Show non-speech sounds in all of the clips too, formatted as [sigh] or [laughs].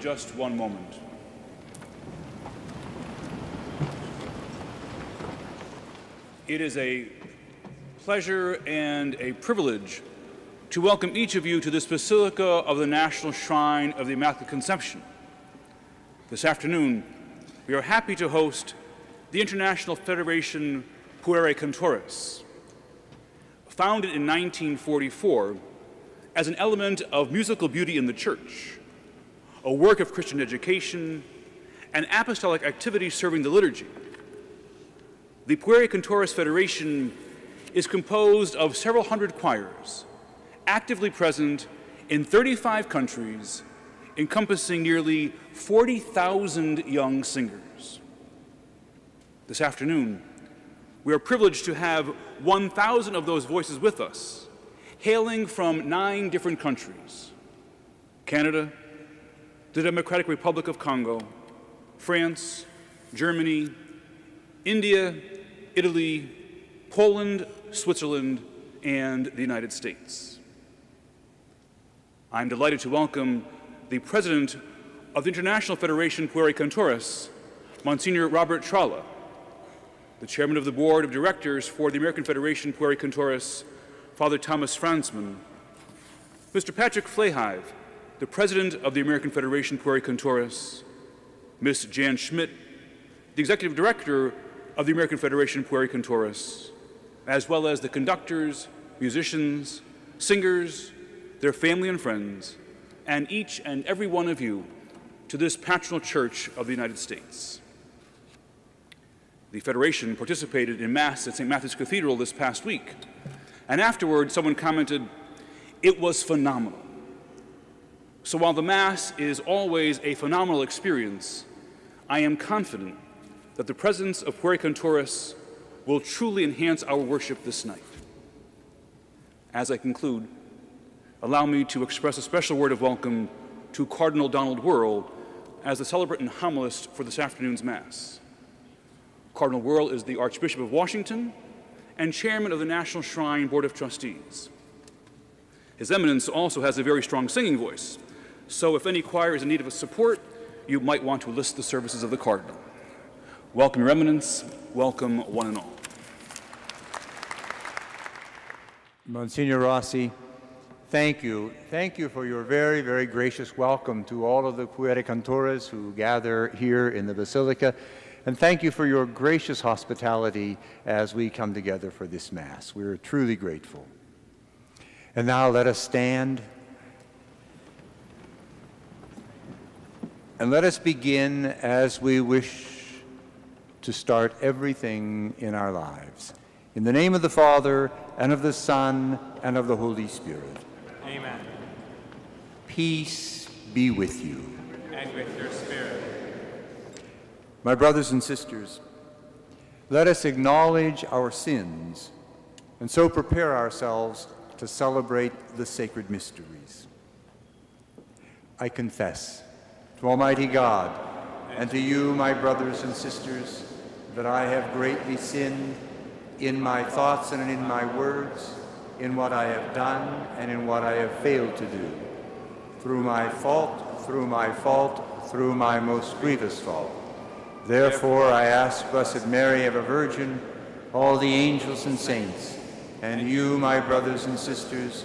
just one moment. It is a pleasure and a privilege to welcome each of you to this Basilica of the National Shrine of the Immaculate Conception. This afternoon, we are happy to host the International Federation Pueri Cantores. Founded in 1944 as an element of musical beauty in the church, a work of Christian education, and apostolic activity serving the liturgy. The Pueri Cantores Federation is composed of several hundred choirs, actively present in 35 countries, encompassing nearly 40,000 young singers. This afternoon, we are privileged to have 1,000 of those voices with us, hailing from nine different countries Canada, the Democratic Republic of Congo, France, Germany, India, Italy, Poland, Switzerland, and the United States. I'm delighted to welcome the president of the International Federation Pueri Cantores, Monsignor Robert Tyrała, the chairman of the board of directors for the American Federation Pueri Cantores, Father Thomas Franzmann, Mr. Patrick Flahive, the president of the American Federation Pueri Cantores, Ms. Jan Schmidt, the executive director of the American Federation Pueri Cantores, as well as the conductors, musicians, singers, their family and friends, and each and every one of you to this patronal church of the United States. The Federation participated in Mass at St. Matthew's Cathedral this past week, and afterward, someone commented, It was phenomenal. So while the Mass is always a phenomenal experience, I am confident that the presence of Pueri Cantores will truly enhance our worship this night. As I conclude, allow me to express a special word of welcome to Cardinal Donald Wuerl as the celebrant and homilist for this afternoon's Mass. Cardinal Wuerl is the Archbishop of Washington and chairman of the National Shrine Board of Trustees. His Eminence also has a very strong singing voice, so if any choir is in need of support, you might want to list the services of the Cardinal. Welcome, Your Eminence. Welcome, one and all. Monsignor Rossi, thank you. Thank you for your very, very gracious welcome to all of the Pueri Cantores who gather here in the Basilica. And thank you for your gracious hospitality as we come together for this Mass. We're truly grateful. And now let us stand and let us begin as we wish to start everything in our lives. In the name of the Father, and of the Son, and of the Holy Spirit. Amen. Peace be with you. And with your spirit. My brothers and sisters, let us acknowledge our sins and so prepare ourselves to celebrate the sacred mysteries. I confess to Almighty God and to you, my brothers and sisters, that I have greatly sinned in my thoughts and in my words, in what I have done and in what I have failed to do, through my fault, through my fault, through my most grievous fault. Therefore I ask Blessed Mary, ever Virgin, all the angels and saints, and you, my brothers and sisters,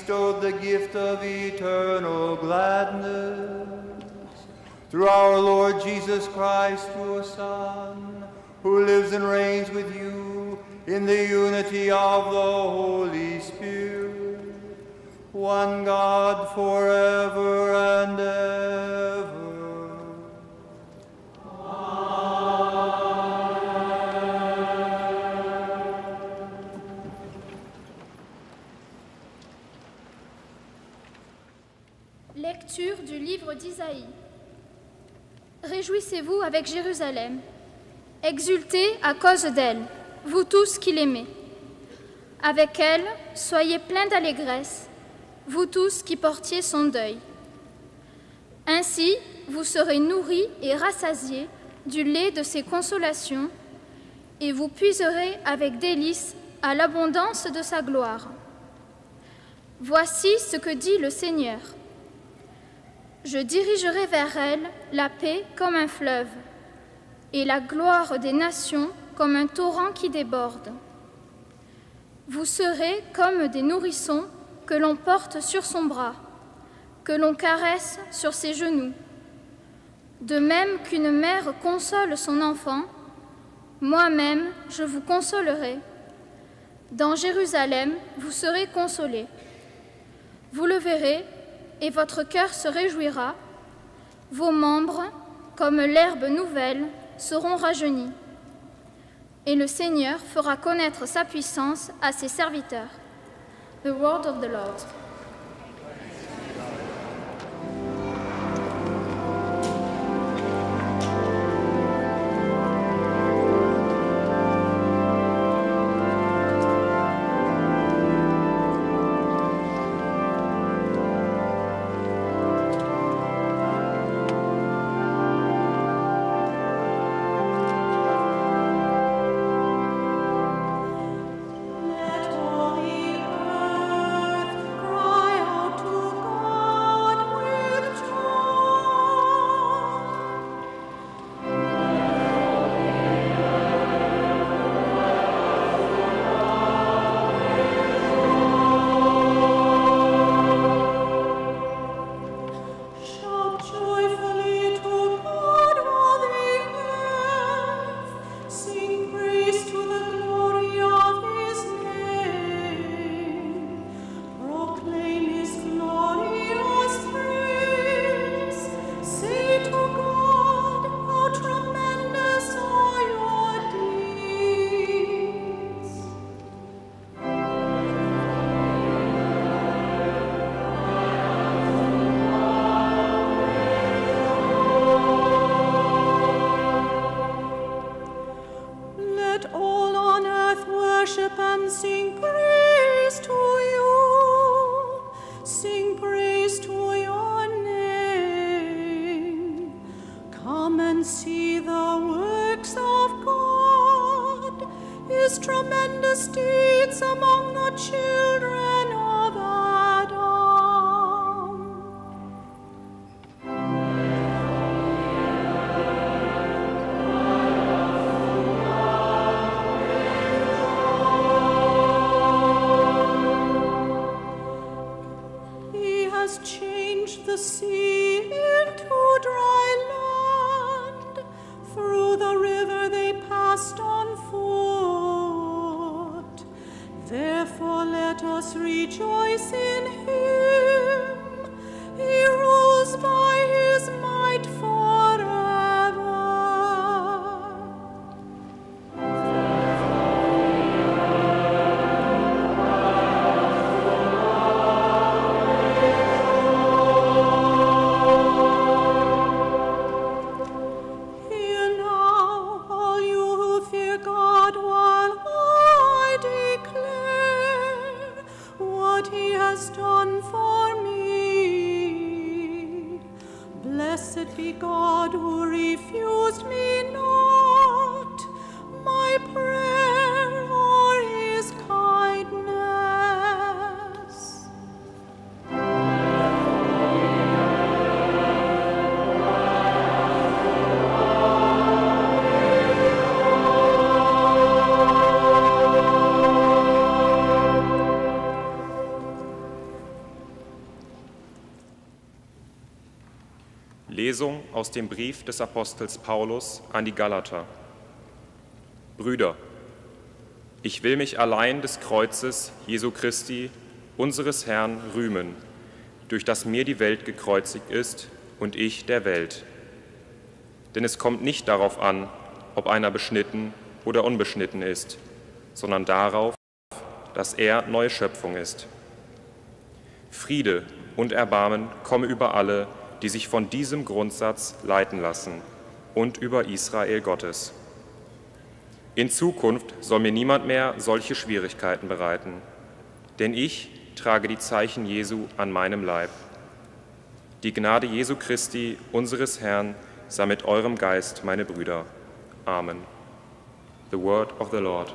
Bestowed the gift of eternal gladness, through our Lord Jesus Christ, your Son, who lives and reigns with you in the unity of the Holy Spirit, one God forever and ever. Réjouissez-vous avec Jérusalem. Exultez à cause d'elle, vous tous qui l'aimez. Avec elle, soyez pleins d'allégresse, vous tous qui portiez son deuil. Ainsi, vous serez nourris et rassasiés du lait de ses consolations, et vous puiserez avec délice à l'abondance de sa gloire. Voici ce que dit le Seigneur. Je dirigerai vers elle la paix comme un fleuve, et la gloire des nations comme un torrent qui déborde. Vous serez comme des nourrissons que l'on porte sur son bras, que l'on caresse sur ses genoux. De même qu'une mère console son enfant, moi-même je vous consolerai. Dans Jérusalem, vous serez consolés. Vous le verrez, et votre cœur se réjouira. Vos membres, comme l'herbe nouvelle, seront rajeunis. Et le Seigneur fera connaître sa puissance à ses serviteurs. The word of the Lord. Blessed be God who refused me not Lesung aus dem Brief des Apostels Paulus an die Galater. Brüder, ich will mich allein des Kreuzes Jesu Christi, unseres Herrn, rühmen, durch das mir die Welt gekreuzigt ist und ich der Welt. Denn es kommt nicht darauf an, ob einer beschnitten oder unbeschnitten ist, sondern darauf, dass er neue Schöpfung ist. Friede und Erbarmen komme über alle, die sich von diesem Grundsatz leiten lassen und über Israel Gottes. In Zukunft soll mir niemand mehr solche Schwierigkeiten bereiten, denn ich trage die Zeichen Jesu an meinem Leib. Die Gnade Jesu Christi, unseres Herrn, sei mit eurem Geist, meine Brüder. Amen. The word of the Lord.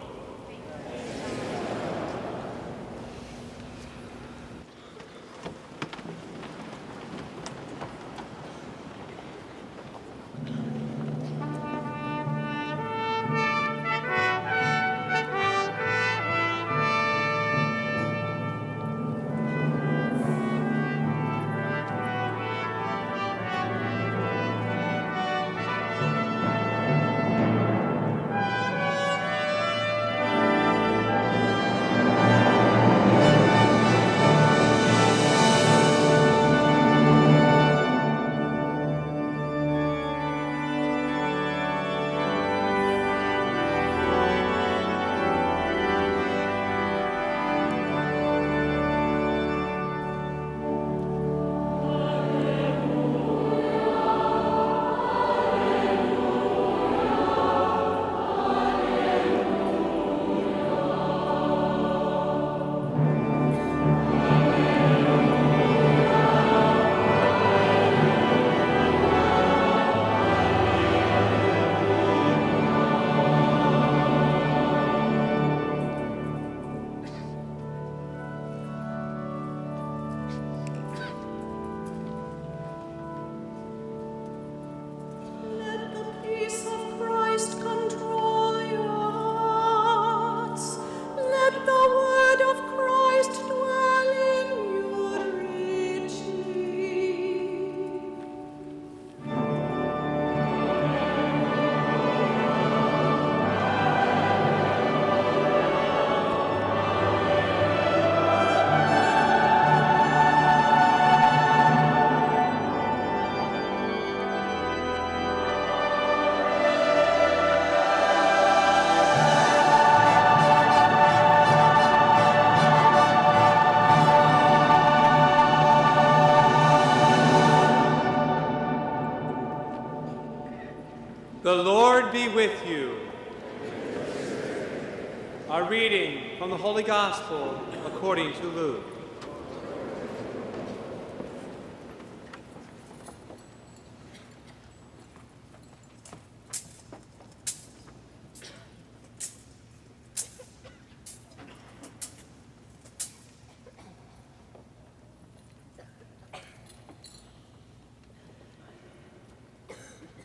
Holy Gospel according to Luke.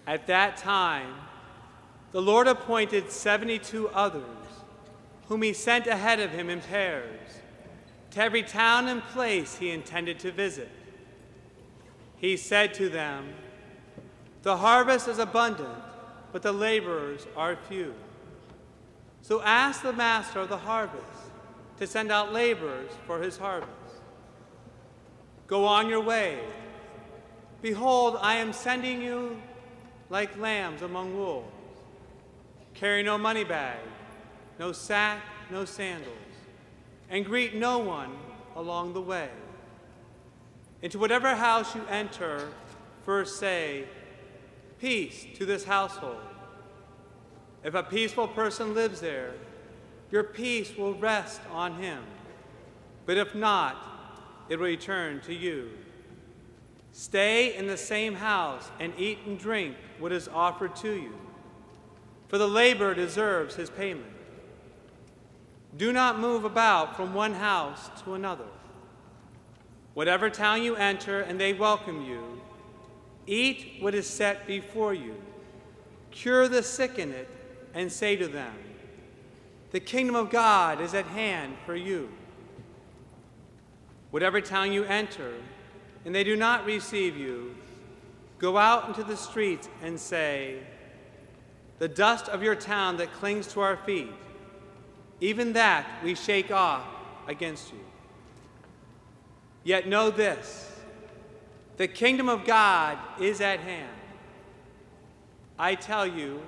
At that time, the Lord appointed 72 others, whom he sent ahead of him in pairs, to every town and place he intended to visit. He said to them, The harvest is abundant, but the laborers are few. So ask the master of the harvest to send out laborers for his harvest. Go on your way. Behold, I am sending you like lambs among wolves. Carry no money bag, no sack, no sandals, and greet no one along the way. Into whatever house you enter, first say, Peace to this household. If a peaceful person lives there, your peace will rest on him. But if not, it will return to you. Stay in the same house and eat and drink what is offered to you, for the laborer deserves his payment. Do not move about from one house to another. Whatever town you enter and they welcome you, eat what is set before you. Cure the sick in it and say to them, The kingdom of God is at hand for you. Whatever town you enter and they do not receive you, Go out into the streets and say, The dust of your town that clings to our feet, even that we shake off against you. Yet know this the kingdom of God is at hand. I tell you,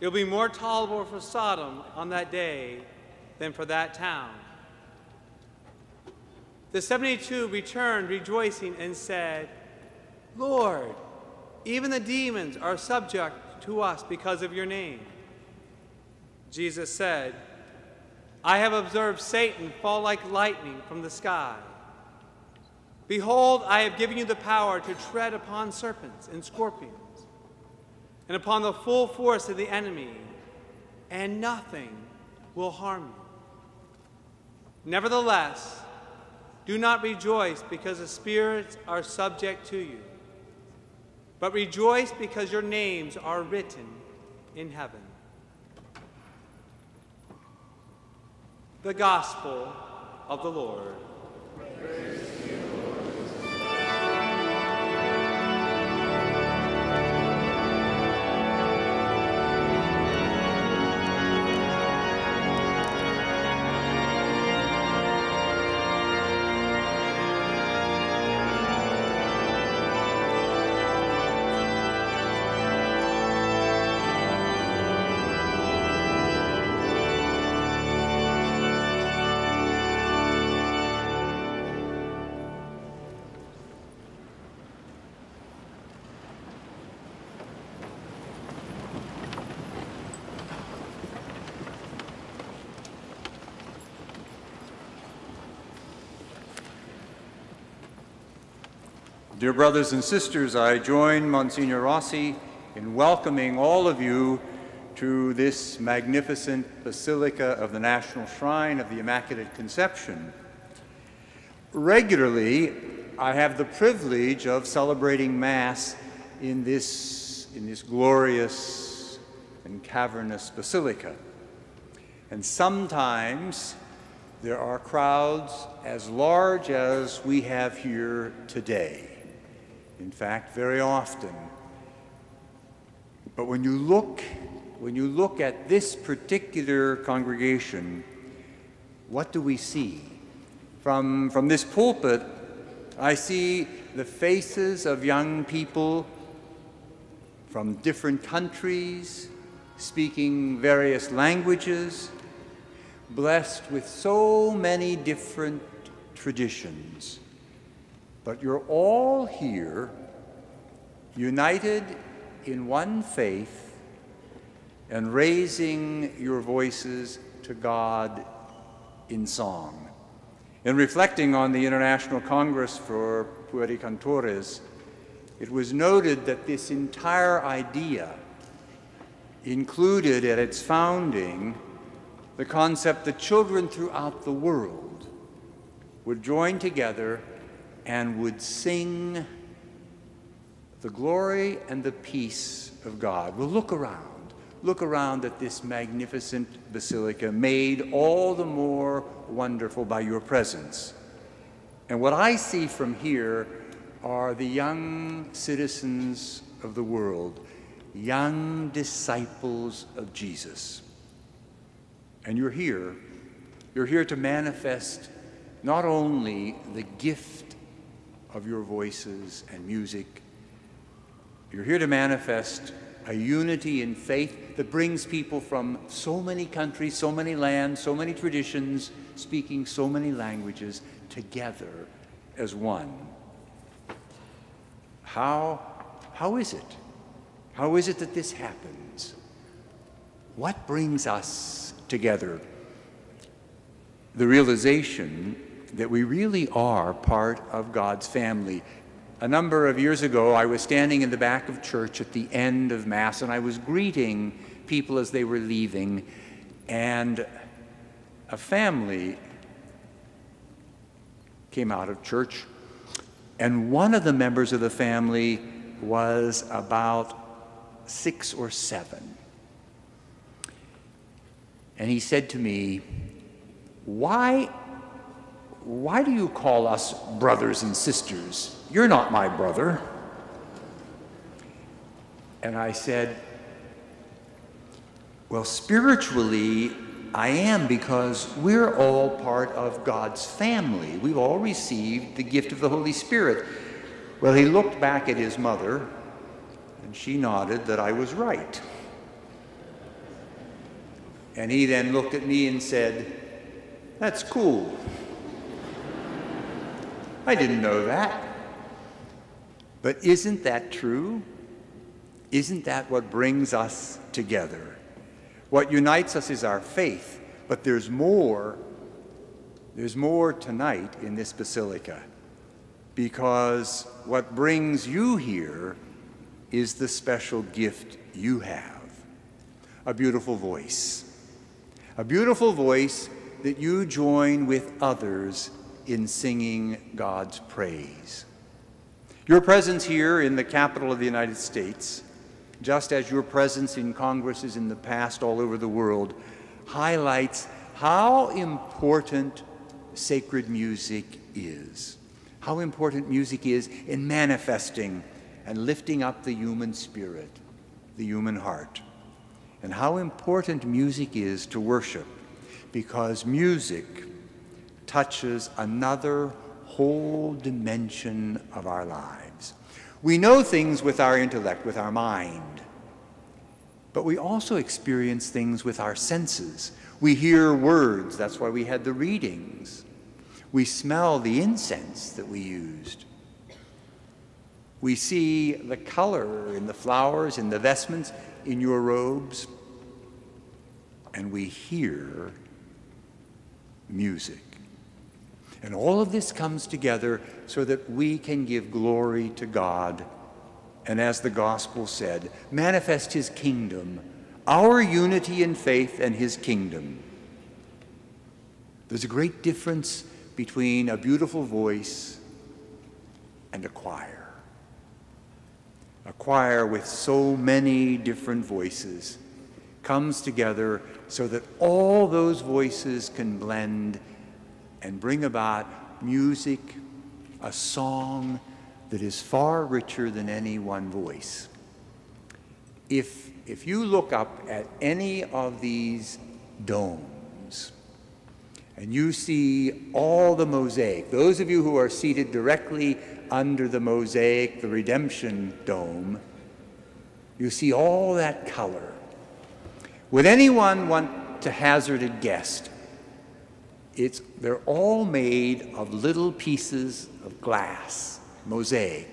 it will be more tolerable for Sodom on that day than for that town. The 72 returned rejoicing and said, Lord, even the demons are subject to us because of your name. Jesus said, I have observed Satan fall like lightning from the sky. Behold, I have given you the power to tread upon serpents and scorpions, and upon the full force of the enemy, and nothing will harm you. Nevertheless, do not rejoice because the spirits are subject to you, but rejoice because your names are written in heaven. The Gospel of the Lord. Dear brothers and sisters, I join Monsignor Rossi in welcoming all of you to this magnificent Basilica of the National Shrine of the Immaculate Conception. Regularly, I have the privilege of celebrating Mass in this, in this glorious and cavernous basilica. And sometimes there are crowds as large as we have here today. In fact, very often. But when you look, when you look at this particular congregation, what do we see? From, from this pulpit, I see the faces of young people from different countries, speaking various languages, blessed with so many different traditions. But you're all here, united in one faith, and raising your voices to God in song. In reflecting on the International Congress for Pueri Cantores, it was noted that this entire idea included at its founding the concept that children throughout the world would join together and would sing the glory and the peace of God. Well, look around. Look around at this magnificent basilica, made all the more wonderful by your presence. And what I see from here are the young citizens of the world, young disciples of Jesus. And you're here, you're here to manifest not only the gift of your voices and music, you're here to manifest a unity in faith that brings people from so many countries, so many lands, so many traditions, speaking so many languages together as one. How, how is it? How is it that this happens? What brings us together? The realization that we really are part of God's family. A number of years ago, I was standing in the back of church at the end of Mass, and I was greeting people as they were leaving, and a family came out of church, and one of the members of the family was about six or seven. And he said to me, Why why do you call us brothers and sisters? You're not my brother. And I said, Well, spiritually, I am because we're all part of God's family. We've all received the gift of the Holy Spirit. Well, he looked back at his mother, and she nodded that I was right. And he then looked at me and said, That's cool. I didn't know that. But isn't that true? Isn't that what brings us together? What unites us is our faith, but there's more. There's more tonight in this basilica because what brings you here is the special gift you have a beautiful voice. A beautiful voice that you join with others in singing God's praise. Your presence here in the capital of the United States, just as your presence in congresses in the past all over the world, highlights how important sacred music is. How important music is in manifesting and lifting up the human spirit, the human heart. And how important music is to worship, because music touches another whole dimension of our lives. We know things with our intellect, with our mind, but we also experience things with our senses. We hear words, that's why we had the readings. We smell the incense that we used. We see the color in the flowers, in the vestments, in your robes. And we hear music. And all of this comes together so that we can give glory to God. And as the gospel said, manifest his kingdom, our unity in faith and his kingdom. There's a great difference between a beautiful voice and a choir. A choir with so many different voices comes together so that all those voices can blend and bring about music, a song that is far richer than any one voice. If, if you look up at any of these domes and you see all the mosaic, those of you who are seated directly under the mosaic, the redemption dome, you see all that color. Would anyone want to hazard a guess it's, they're all made of little pieces of glass, mosaic.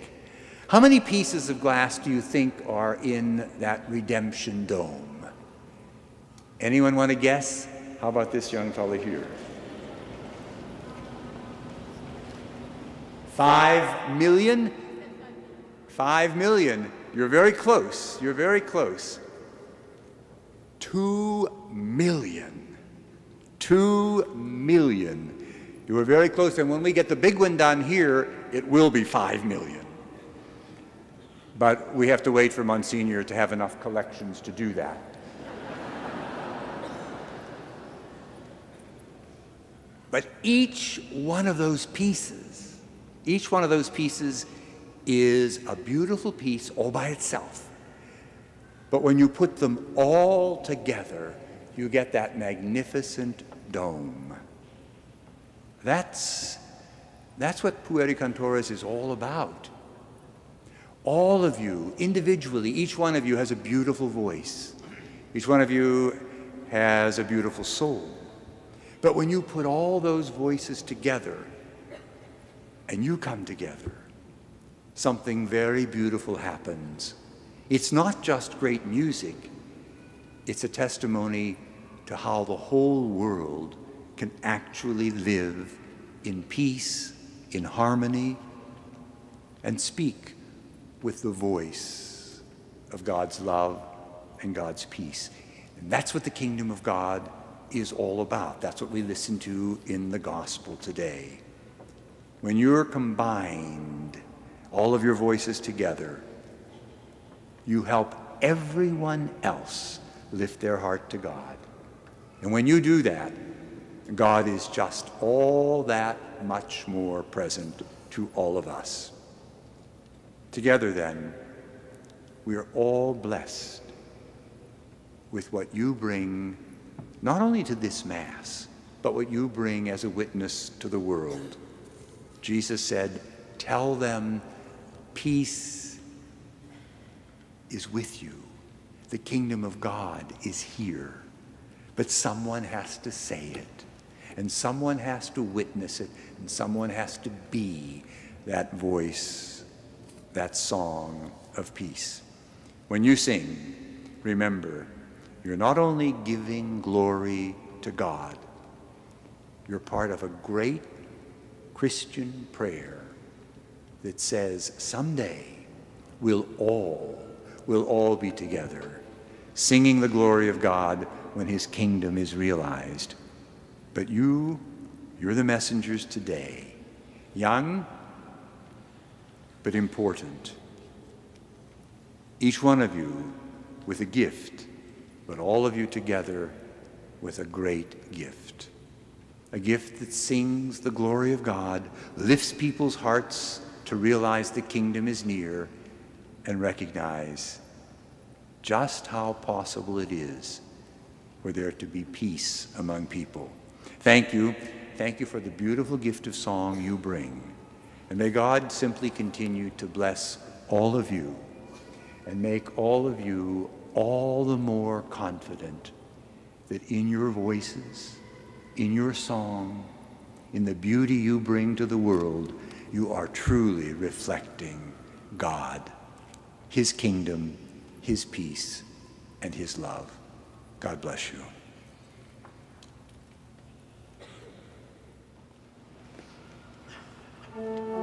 How many pieces of glass do you think are in that redemption dome? Anyone want to guess? How about this young fellow here? Five million? Five million. You're very close. You're very close. Two million. Two million. You were very close, and when we get the big one done here, it will be five million. But we have to wait for Monsignor to have enough collections to do that. [laughs] but each one of those pieces, each one of those pieces is a beautiful piece all by itself. But when you put them all together, you get that magnificent dome. That's, that's what Pueri Cantores is all about. All of you, individually, each one of you has a beautiful voice. Each one of you has a beautiful soul. But when you put all those voices together and you come together, something very beautiful happens. It's not just great music, it's a testimony to how the whole world can actually live in peace, in harmony, and speak with the voice of God's love and God's peace. And that's what the kingdom of God is all about. That's what we listen to in the gospel today. When you're combined, all of your voices together, you help everyone else lift their heart to God. And when you do that, God is just all that much more present to all of us. Together, then, we are all blessed with what you bring not only to this Mass, but what you bring as a witness to the world. Jesus said, Tell them peace is with you. The kingdom of God is here. But someone has to say it, and someone has to witness it, and someone has to be that voice, that song of peace. When you sing, remember, you're not only giving glory to God, you're part of a great Christian prayer that says someday we'll all, we'll all be together, singing the glory of God when his kingdom is realized. But you, you're the messengers today, young but important. Each one of you with a gift, but all of you together with a great gift. A gift that sings the glory of God, lifts people's hearts to realize the kingdom is near, and recognize just how possible it is for there to be peace among people. Thank you. Thank you for the beautiful gift of song you bring. And may God simply continue to bless all of you and make all of you all the more confident that in your voices, in your song, in the beauty you bring to the world, you are truly reflecting God, His kingdom, His peace, and His love. God bless you. Credo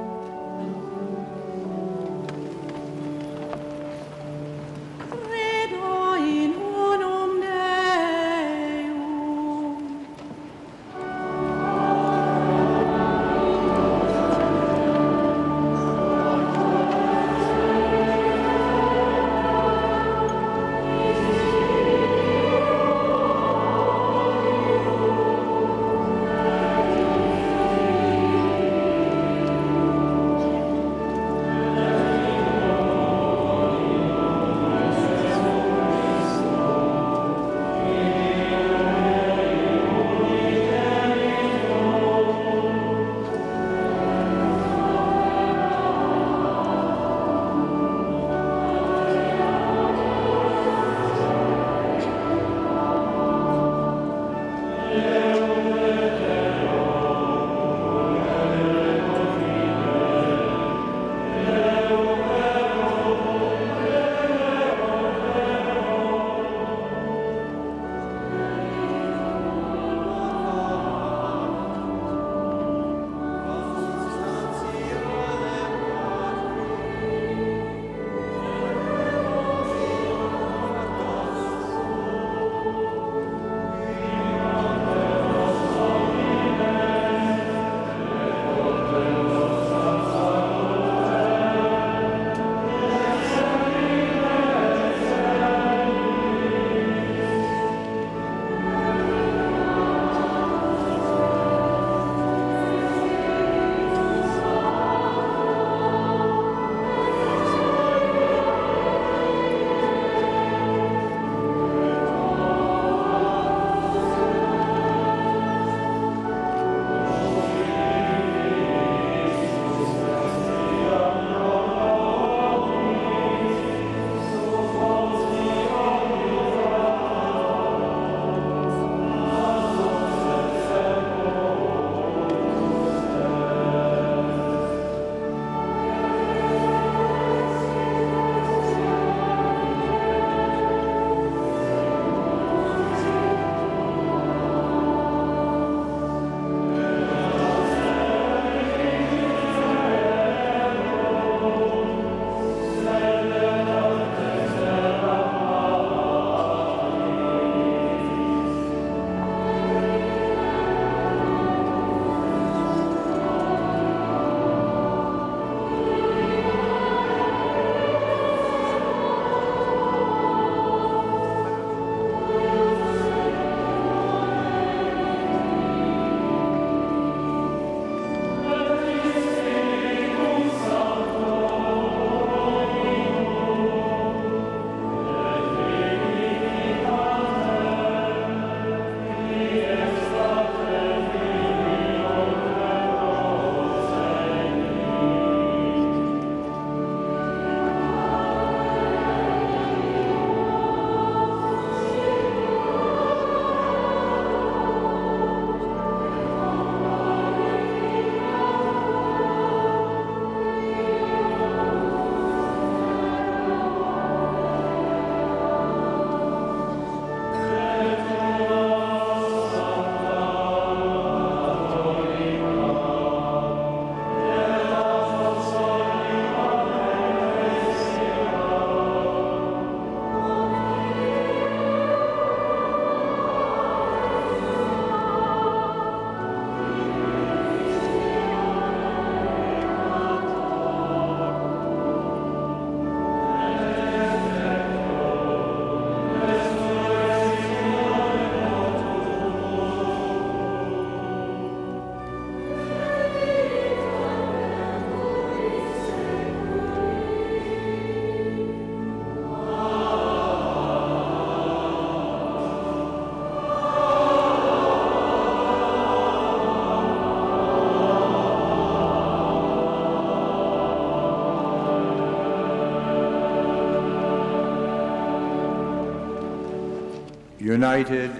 United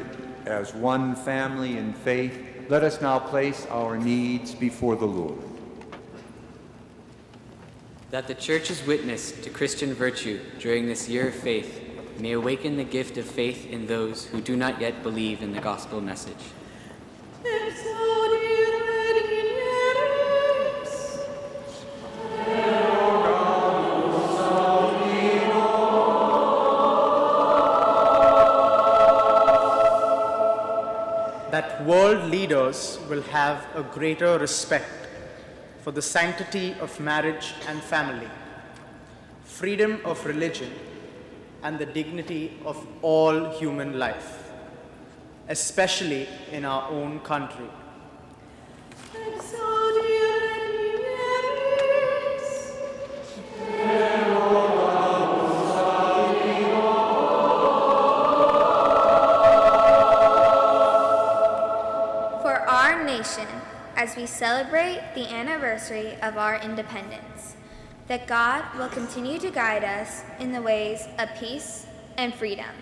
as one family in faith, let us now place our needs before the Lord. That the Church's witness to Christian virtue during this year of faith may awaken the gift of faith in those who do not yet believe in the gospel message. Leaders will have a greater respect for the sanctity of marriage and family, freedom of religion, and the dignity of all human life, especially in our own country. Celebrate the anniversary of our independence, that God will continue to guide us in the ways of peace and freedom.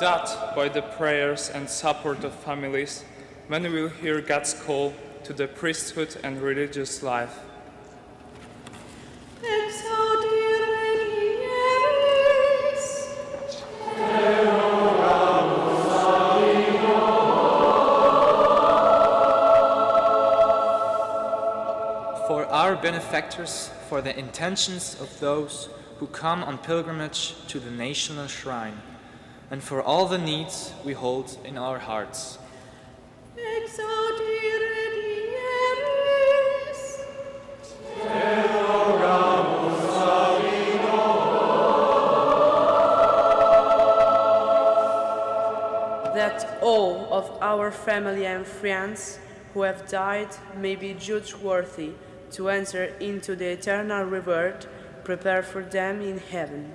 that by the prayers and support of families, many will hear God's call to the priesthood and religious life. Benefactors, for the intentions of those who come on pilgrimage to the national shrine, and for all the needs we hold in our hearts. that all of our family and friends who have died may be judged worthy to enter into the eternal reward prepared for them in heaven.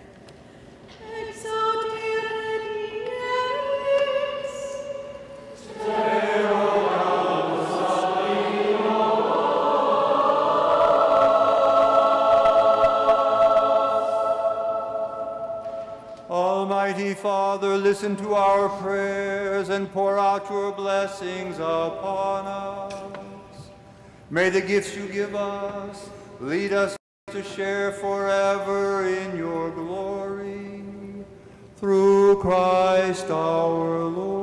Almighty Father, listen to our prayers and pour out your blessings upon us. May the gifts you give us lead us to share forever in your glory. Through Christ our Lord.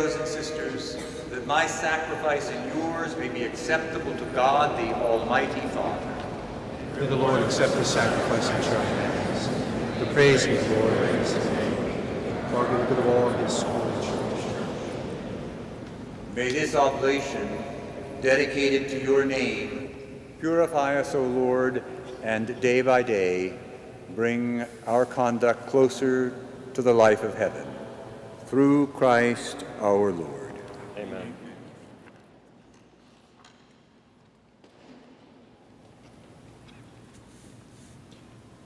Brothers and sisters, that my sacrifice and yours may be acceptable to God, the Almighty Father. May the Lord accept the sacrifice and your hands, the praise of the Lord and his name, for the good of all his holy church. May this oblation, dedicated to your name, purify us, O Lord, and day by day bring our conduct closer to the life of heaven. Through Christ our Lord. Amen.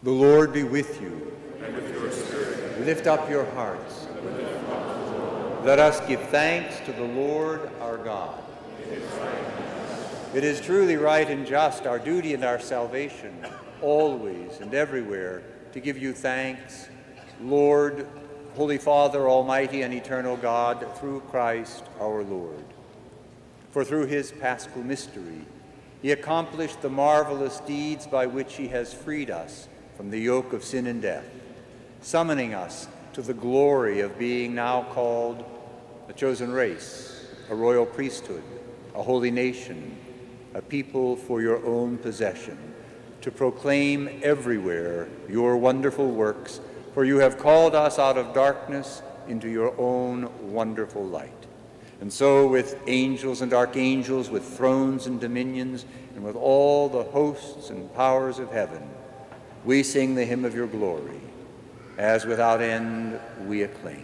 The Lord be with you. And with your spirit. Lift up your hearts. Let us give thanks to the Lord our God. It is truly right and just, our duty and our salvation, always and everywhere, to give you thanks, Lord, Holy Father, Almighty and eternal God, through Christ our Lord. For through his paschal mystery, he accomplished the marvelous deeds by which he has freed us from the yoke of sin and death, summoning us to the glory of being now called a chosen race, a royal priesthood, a holy nation, a people for your own possession, to proclaim everywhere your wonderful works, for you have called us out of darkness into your own wonderful light. And so, with angels and archangels, with thrones and dominions, and with all the hosts and powers of heaven, we sing the hymn of your glory, as without end we acclaim.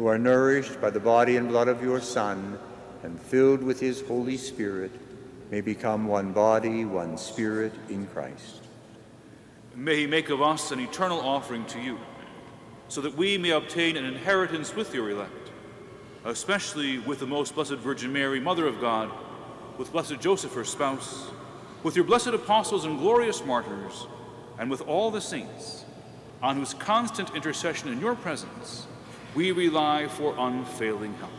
who are nourished by the body and blood of your Son, and filled with his Holy Spirit, may become one body, one spirit in Christ. May he make of us an eternal offering to you, so that we may obtain an inheritance with your elect, especially with the most blessed Virgin Mary, Mother of God, with blessed Joseph, her spouse, with your blessed apostles and glorious martyrs, and with all the saints, on whose constant intercession in your presence we rely for unfailing help.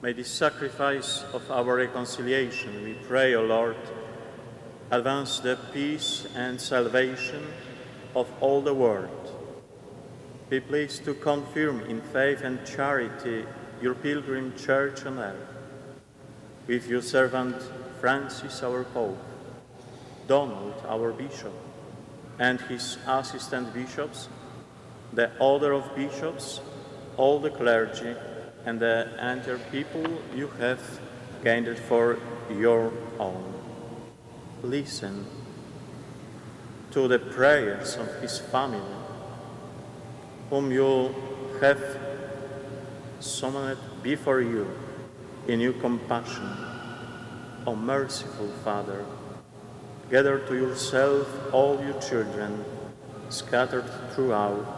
May the sacrifice of our reconciliation, we pray, O Lord, advance the peace and salvation of all the world. Be pleased to confirm in faith and charity your pilgrim church on earth. With your servant Francis, our Pope, Donald, our Bishop, and his assistant bishops, the order of bishops, all the clergy, and the entire people you have gained for your own. Listen to the prayers of his family, whom you have summoned before you in your compassion. O merciful Father, gather to yourself all your children scattered throughout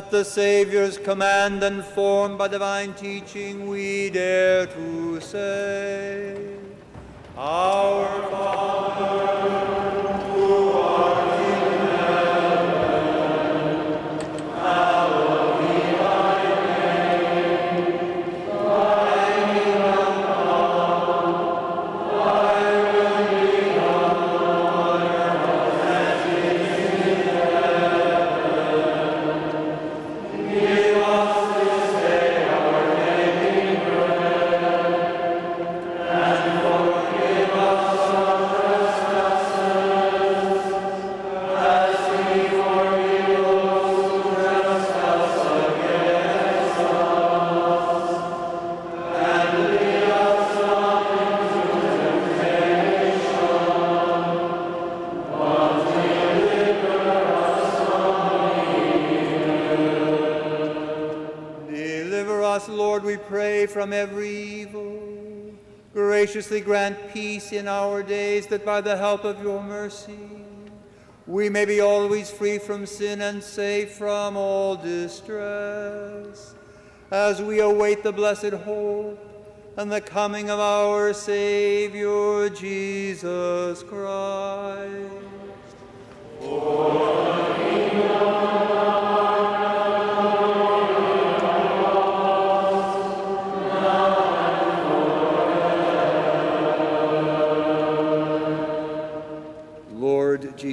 At the Savior's command and formed by divine teaching, we dare to say, Our Father, Graciously grant peace in our days, that by the help of your mercy we may be always free from sin and safe from all distress, as we await the blessed hope and the coming of our Savior Jesus Christ.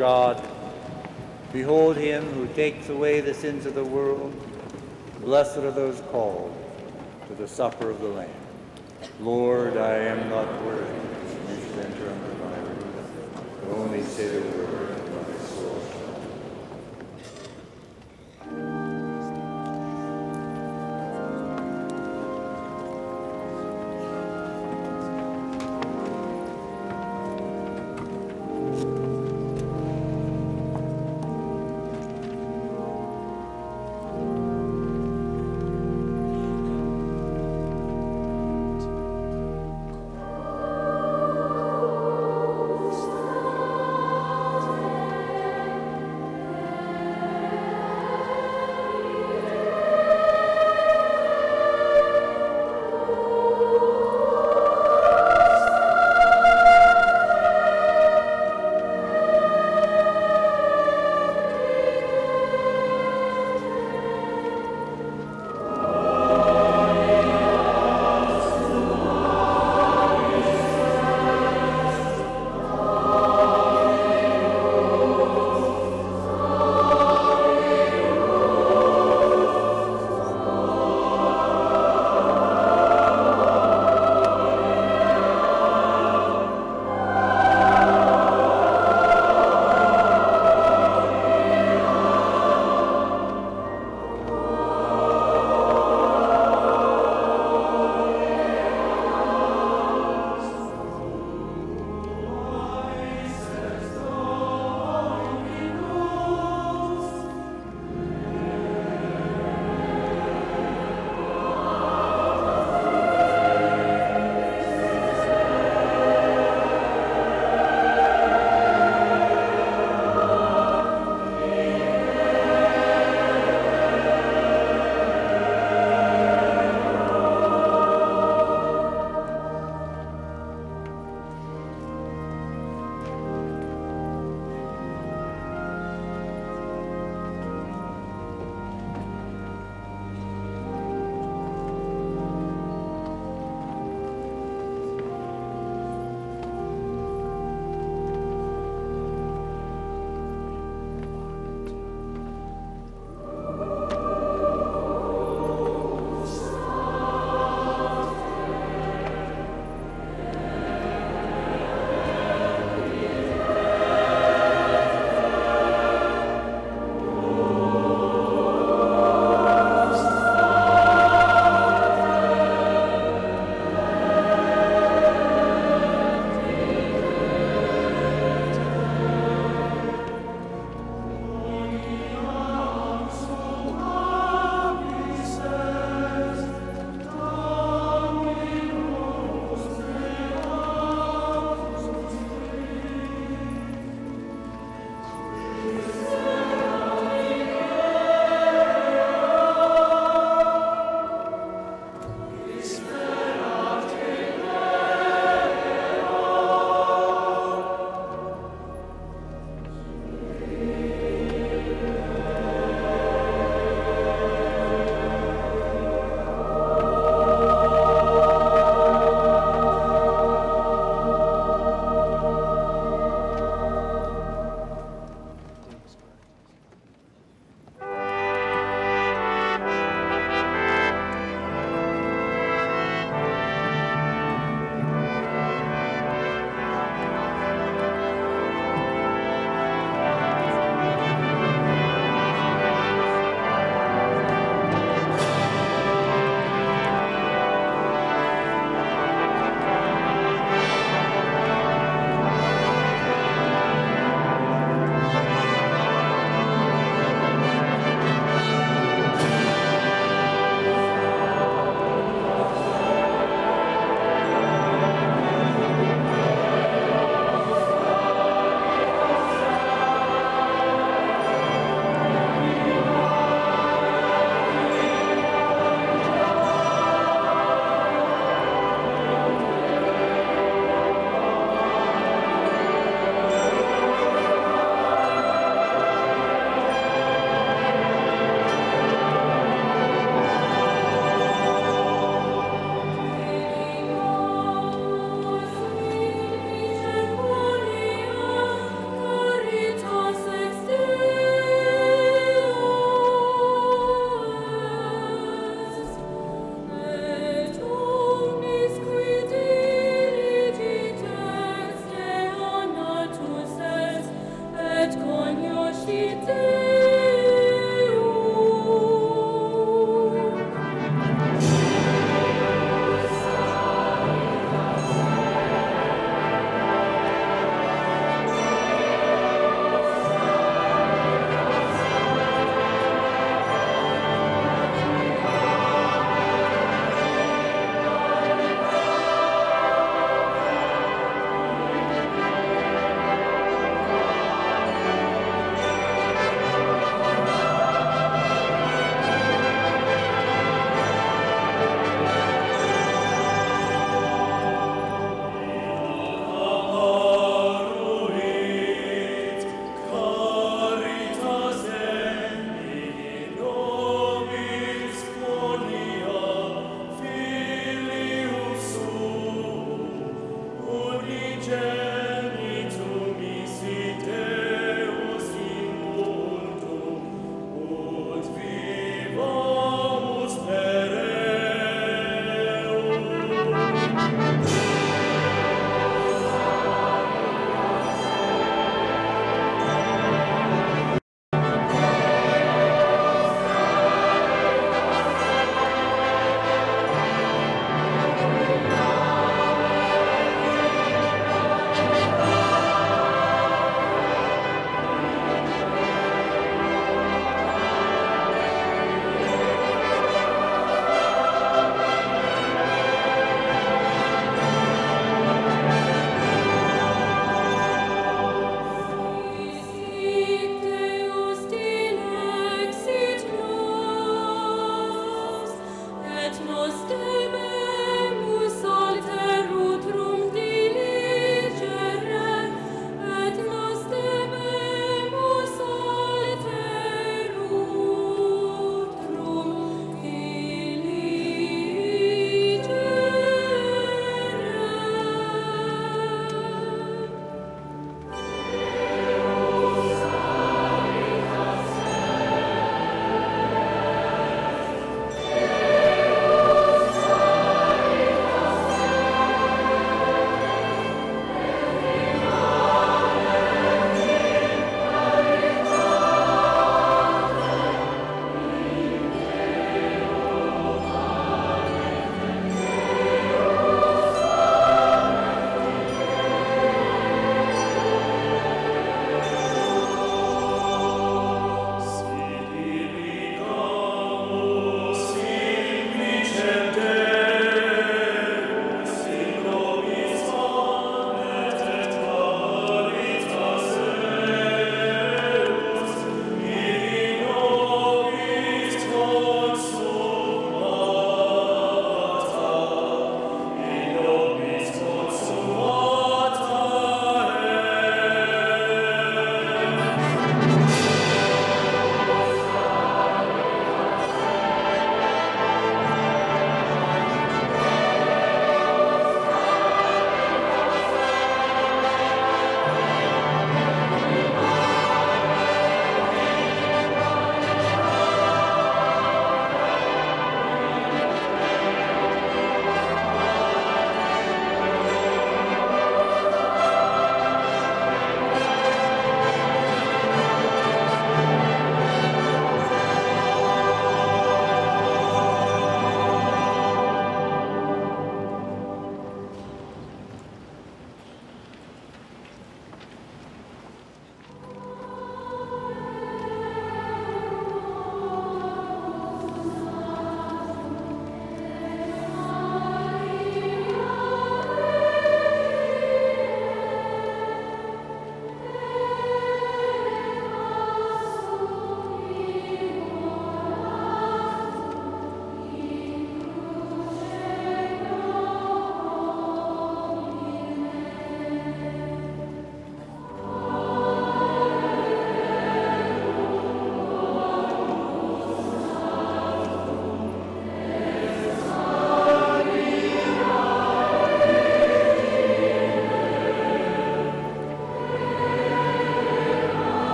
God. Behold him who takes away the sins of the world. Blessed are those called to the supper of the Lamb. Lord, I am not worthy should enter under roof. Only say the word,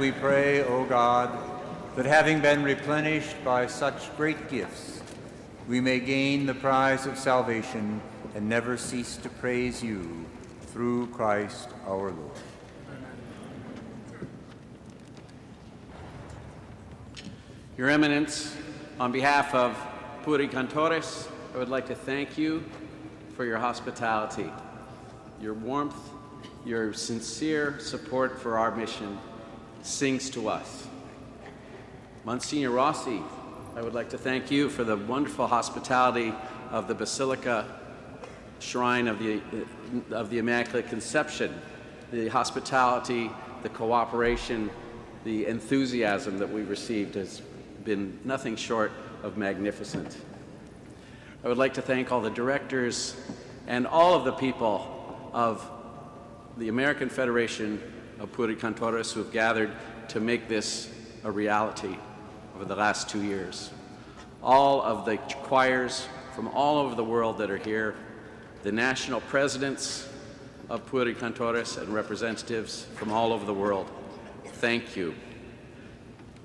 we pray, O God, that having been replenished by such great gifts, we may gain the prize of salvation and never cease to praise you through Christ our Lord. Your Eminence, on behalf of Pueri Cantores, I would like to thank you for your hospitality, your warmth, your sincere support for our mission sings to us. Monsignor Rossi, I would like to thank you for the wonderful hospitality of the Basilica Shrine of the, of the Immaculate Conception, the hospitality, the cooperation, the enthusiasm that we received has been nothing short of magnificent. I would like to thank all the directors and all of the people of the American Federation of Pueri Cantores who have gathered to make this a reality over the last two years. All of the choirs from all over the world that are here, the national presidents of Pueri Cantores and representatives from all over the world, thank you.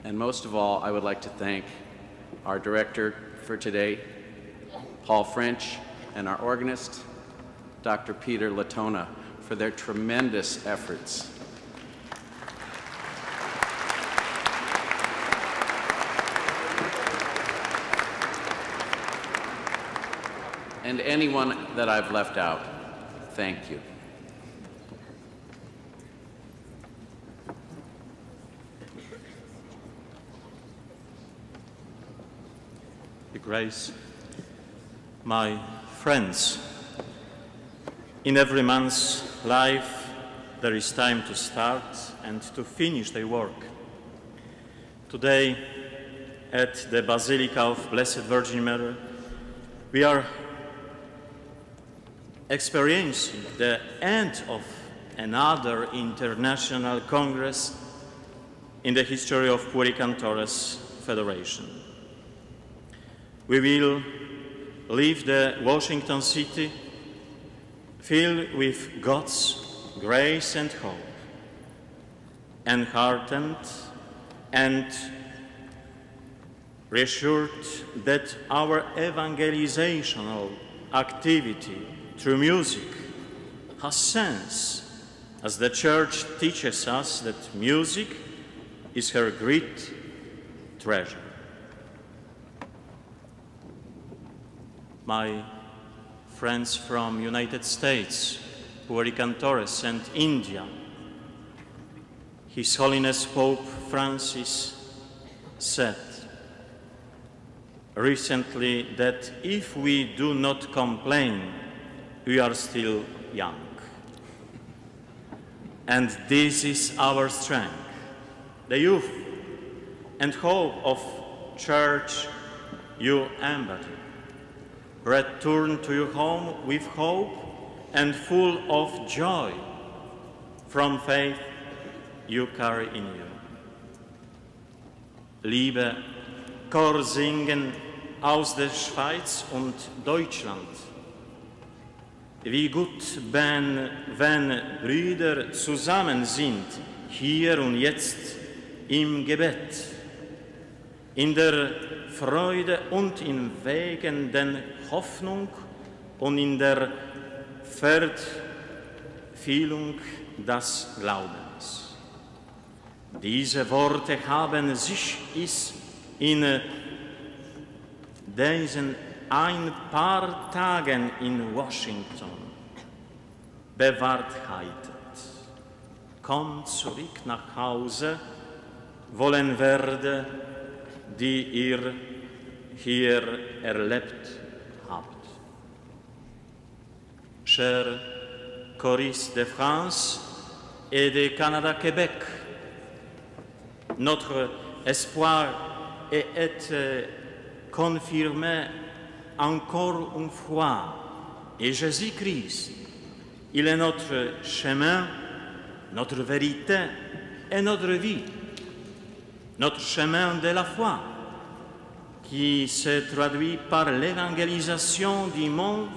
And most of all, I would like to thank our director for today, Paul French, and our organist, Dr. Peter Latona, for their tremendous efforts. And anyone that I've left out, thank you. The grace, my friends, in every man's life there is time to start and to finish their work. Today, at the Basilica of Blessed Virgin Mary, we are experiencing the end of another international congress in the history of Pueri Cantores Federation. We will leave the Washington city filled with God's grace and hope, enheartened and reassured that our evangelizational activity through music has sense, as the Church teaches us that music is her great treasure. My friends from United States, Puerto Cantores and India, His Holiness Pope Francis said recently that if we do not complain, we are still young. And this is our strength, the youth and hope of church you embody. Return to your home with hope and full of joy from faith you carry in you. Liebe Chorsingen aus der Schweiz und Deutschland, wie gut, wenn, wenn Brüder zusammen sind, hier und jetzt im Gebet, in der Freude und in Wegen der Hoffnung und in der Verfühlung des Glaubens. Diese Worte haben sich in diesen ein paar Tagen in Washington bewahrheitet. Kommt zurück nach Hause, wollen werde, die ihr hier erlebt habt. Chers choristes de France et de Canada-Québec, notre espoir est, est confirmé encore une fois. Et Jésus-Christ, il est notre chemin, notre vérité et notre vie. Notre chemin de la foi qui se traduit par l'évangélisation du monde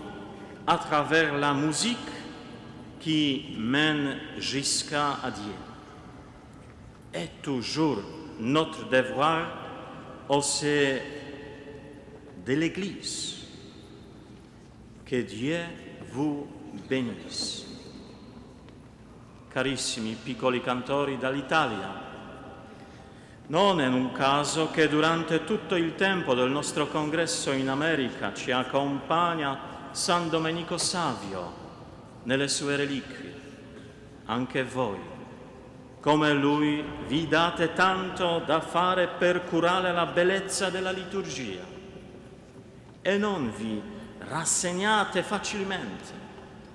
à travers la musique qui mène jusqu'à Dieu. est toujours notre devoir au sein de l'Église. Que Dieu vous bénisse. Carissimi piccoli cantori dall'Italia, non è un caso che durante tutto il tempo del nostro congresso in America ci accompagna San Domenico Savio nelle sue reliquie. Anche voi, come lui, vi date tanto da fare per curare la bellezza della liturgia e non vi rassegnate facilmente.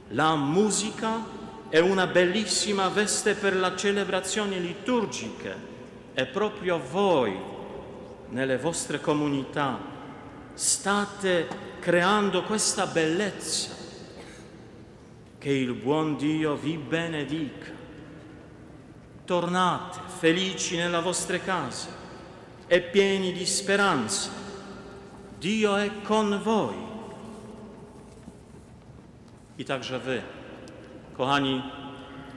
La musica è una bellissima veste per le celebrazioni liturgiche e proprio voi, nelle vostre comunità, state creando questa bellezza. Che il buon Dio vi benedica. Tornate felici nelle vostre case e pieni di speranza. Dio è con voi. I także wy, kochani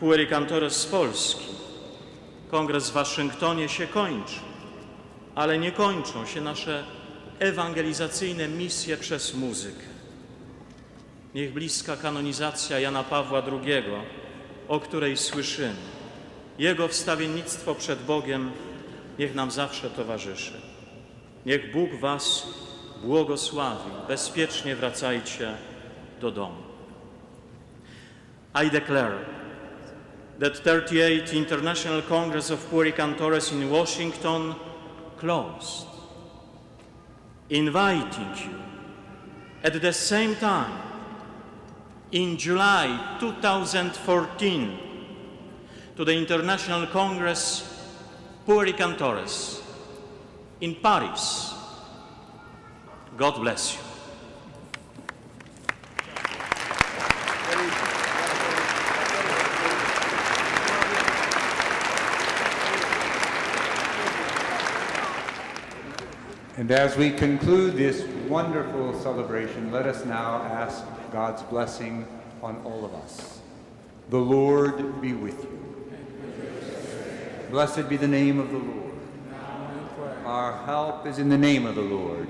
pueri kantores z Polski, Kongres w Waszyngtonie się kończy, ale nie kończą się nasze ewangelizacyjne misje przez muzykę. Niech bliska kanonizacja Jana Pawła II, o której słyszymy, jego wstawiennictwo przed Bogiem, niech nam zawsze towarzyszy. Niech Bóg Was błogosławi. Bezpiecznie wracajcie do domu. I declare that 38th International Congress of Pueri Cantores in Washington closed, inviting you at the same time in July 2014 to the International Congress Pueri Cantores in Paris. God bless you. And as we conclude this wonderful celebration, let us now ask God's blessing on all of us. The Lord be with you. Blessed be the name of the Lord. Our help is in the name of the Lord.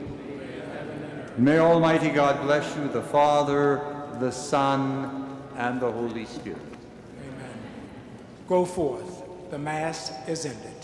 May Almighty God bless you, the Father, the Son, and the Holy Spirit. Amen. Go forth. The Mass is ended.